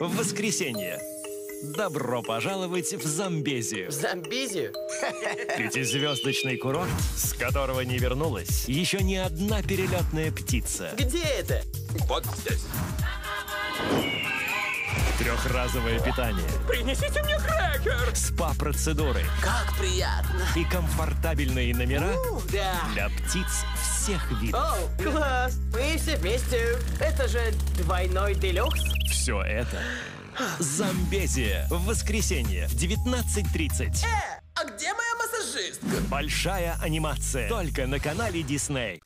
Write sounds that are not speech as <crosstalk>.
В воскресенье. Добро пожаловать в Замбезию. Замбезию? <laughs> Пятизвездочный курорт, с которого не вернулась еще ни одна перелетная птица. Где это? Вот здесь. Трехразовое питание, Принесите мне крекер! спа-процедуры Как приятно. и комфортабельные номера Ух, да. для птиц всех видов. О, класс. Мы все вместе. Это же двойной делюкс. Все это Замбезия в воскресенье в 19.30. Э, а где моя массажистка? Большая анимация только на канале Дисней.